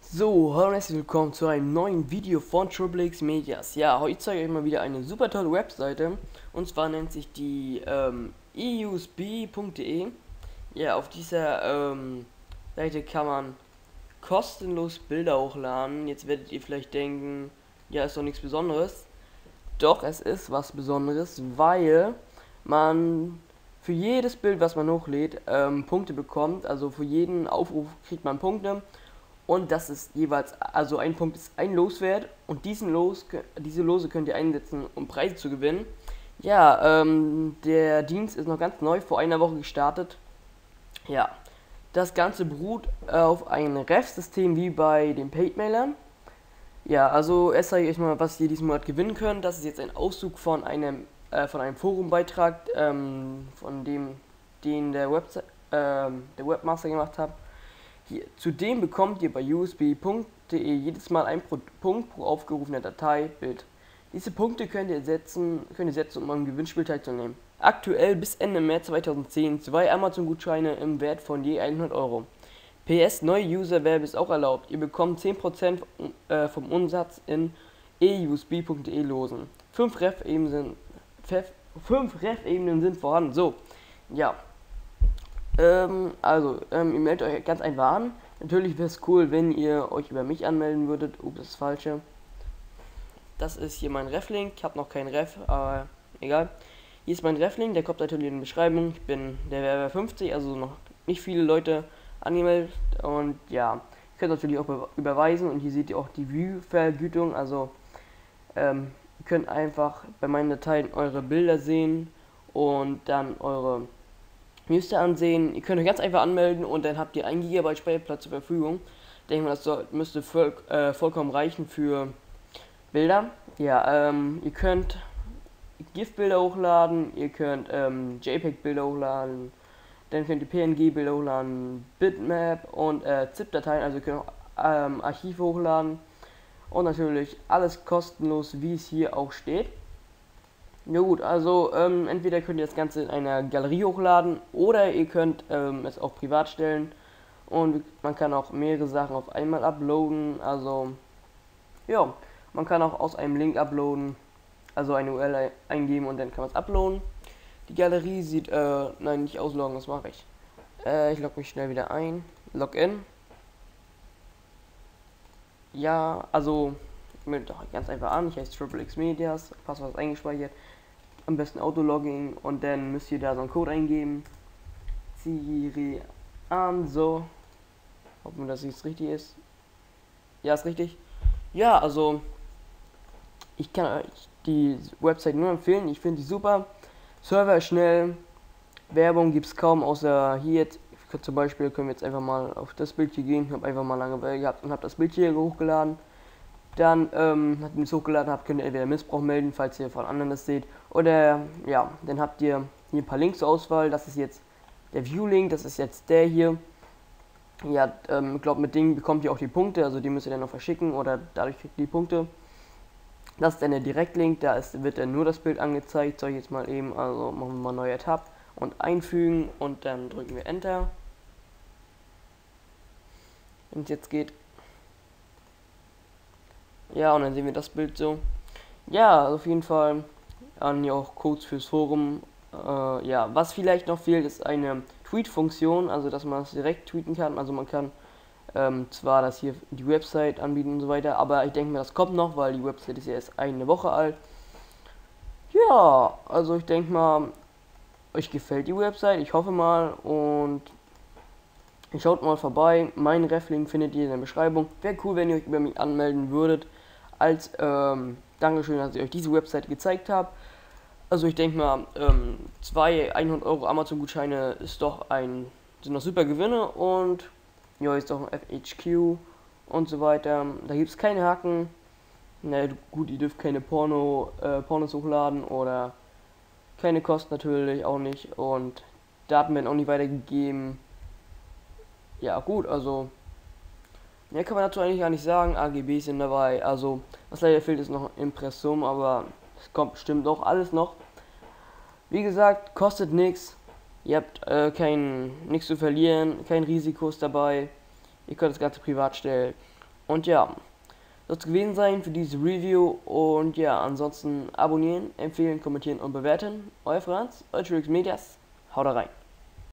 So, hallo und herzlich willkommen zu einem neuen Video von TripleX Medias. Ja, heute zeige ich euch mal wieder eine super tolle Webseite. Und zwar nennt sich die ähm, eusb.de. Ja, auf dieser ähm, Seite kann man kostenlos Bilder hochladen. Jetzt werdet ihr vielleicht denken, ja, ist doch nichts Besonderes. Doch, es ist was Besonderes, weil man für jedes Bild, was man hochlädt, ähm, Punkte bekommt. Also für jeden Aufruf kriegt man Punkte. Und das ist jeweils, also ein Punkt ist ein Loswert und diesen Los, diese Lose könnt ihr einsetzen, um Preise zu gewinnen. Ja, ähm, der Dienst ist noch ganz neu, vor einer Woche gestartet. Ja, das Ganze beruht auf einem Ref-System wie bei den Paid-Mailern. Ja, also erst zeige ich euch mal, was ihr diesen Monat gewinnen könnt. Das ist jetzt ein Auszug von einem, äh, von einem Forumbeitrag, ähm, von dem, den der, Webse ähm, der Webmaster gemacht hat. Hier, zudem bekommt ihr bei usb.de jedes Mal einen pro Punkt pro aufgerufener Datei Bild. Diese Punkte könnt ihr setzen, könnt ihr setzen um am Gewinnspiel teilzunehmen. Aktuell bis Ende März 2010 zwei Amazon-Gutscheine im Wert von je 100 Euro. PS, neue User-Werbe ist auch erlaubt. Ihr bekommt 10% äh, vom Umsatz in eusb.de losen. 5 Ref-Ebenen Ref sind vorhanden. So, ja, ähm, also, ähm, ihr meldet euch ganz einfach an. Natürlich wäre es cool, wenn ihr euch über mich anmelden würdet. Ups, das Falsche. Das ist hier mein Ref-Link. Ich habe noch keinen Ref, aber egal. Hier ist mein Ref-Link, der kommt natürlich in die Beschreibung. Ich bin der Werber 50, also noch nicht viele Leute angemeldet. Und ja, ihr könnt natürlich auch überweisen. Und hier seht ihr auch die View-Vergütung. Also, ähm, könnt einfach bei meinen Dateien eure Bilder sehen und dann eure müsst ihr ansehen. Ihr könnt euch ganz einfach anmelden und dann habt ihr 1 GB Speicherplatz zur Verfügung. Ich denke mal, das soll, müsste voll, äh, vollkommen reichen für Bilder. Ja, ähm, ihr könnt GIF-Bilder hochladen, ihr könnt ähm, JPEG-Bilder hochladen, dann könnt ihr PNG-Bilder hochladen, Bitmap und äh, ZIP-Dateien, also ihr könnt auch ähm, Archive hochladen und natürlich alles kostenlos, wie es hier auch steht. Ja gut, also ähm, entweder könnt ihr das Ganze in einer Galerie hochladen oder ihr könnt ähm, es auch privat stellen und man kann auch mehrere Sachen auf einmal uploaden. Also ja, man kann auch aus einem Link uploaden, also eine URL eingeben und dann kann man es uploaden. Die Galerie sieht, äh, nein, nicht ausloggen, das mache ich. Äh, ich logge mich schnell wieder ein. Login. Ja, also meldet doch ganz einfach an. Ich heiße Triple X Medias, Passwort ist eingespeichert am besten Autologging und dann müsst ihr da so einen Code eingeben. Siri an, so. Hoffen, dass es richtig ist. Ja, ist richtig. Ja, also ich kann euch die Website nur empfehlen. Ich finde die super. Server ist schnell. Werbung gibt es kaum, außer hier jetzt. Zum Beispiel können wir jetzt einfach mal auf das Bild hier gehen. Ich habe einfach mal Langeweile gehabt und habe das Bild hier hochgeladen. Dann, ähm, nachdem ihr es hochgeladen habt, könnt ihr entweder Missbrauch melden, falls ihr von anderen das seht. Oder, ja, dann habt ihr hier ein paar Links zur Auswahl. Das ist jetzt der View-Link, das ist jetzt der hier. Ja, ähm, glaube, mit dem bekommt ihr auch die Punkte, also die müsst ihr dann noch verschicken oder dadurch kriegt ihr die Punkte. Das ist dann der Direktlink, da ist, wird dann nur das Bild angezeigt. Soll ich jetzt mal eben, also machen wir mal neuer Tab und einfügen und dann drücken wir Enter. Es jetzt geht, ja, und dann sehen wir das Bild so. Ja, auf jeden Fall an hier auch Codes fürs Forum. Äh, ja, was vielleicht noch fehlt, ist eine Tweet-Funktion, also dass man es direkt tweeten kann. Also man kann ähm, zwar das hier die Website anbieten und so weiter, aber ich denke mir, das kommt noch, weil die Website ist ja erst eine Woche alt. Ja, also ich denke mal, euch gefällt die Website, ich hoffe mal und schaut mal vorbei. Mein Reflink findet ihr in der Beschreibung. Wäre cool, wenn ihr euch über mich anmelden würdet als ähm, Dankeschön, dass ich euch diese Webseite gezeigt habe. Also ich denke mal, ähm, zwei 100 Euro Amazon-Gutscheine ist doch ein, sind noch super Gewinne und ja, ist auch ein FHQ und so weiter. Da gibt es keine Haken. Na naja, gut, ihr dürft keine Porno, äh, Pornos hochladen oder keine Kosten natürlich auch nicht und Daten werden auch nicht weitergegeben. Ja gut, also Mehr kann man dazu eigentlich gar nicht sagen. AGBs sind dabei. Also, was leider fehlt, ist noch Impressum, aber es kommt bestimmt auch alles noch. Wie gesagt, kostet nichts. Ihr habt äh, kein nichts zu verlieren, kein Risiko ist dabei. Ihr könnt das Ganze privat stellen. Und ja, das gewesen sein für diese Review. Und ja, ansonsten abonnieren, empfehlen, kommentieren und bewerten. Euer Franz, Ultrix Medias. Haut rein.